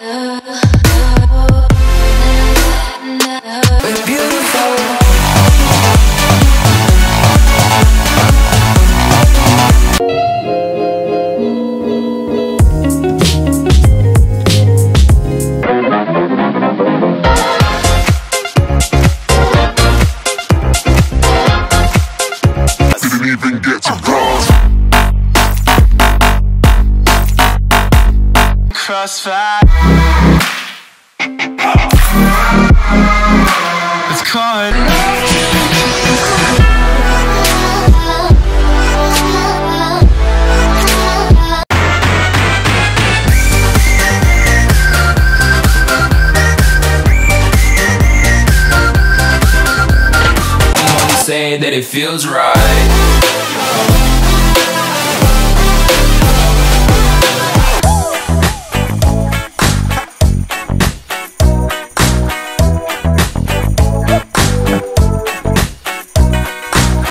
love. Fight. It's caught. say that it feels right